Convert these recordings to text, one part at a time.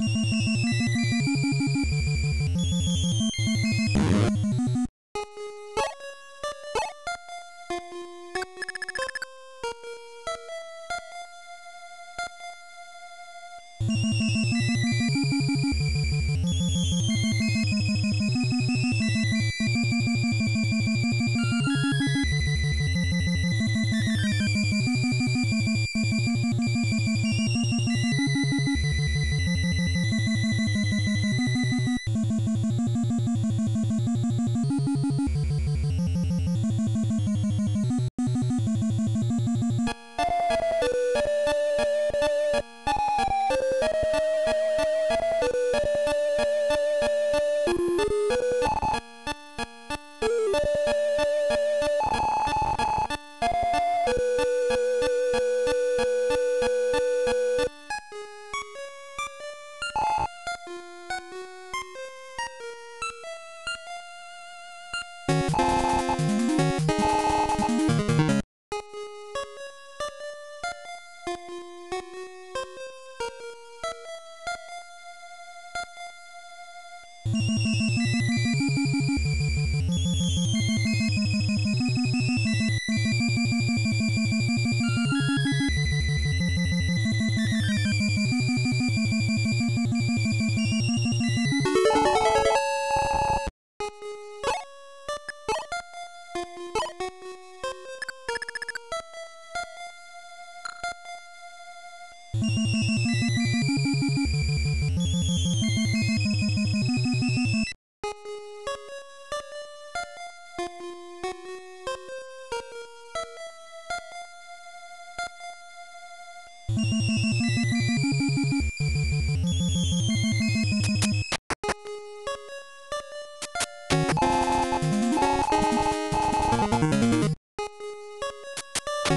Música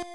you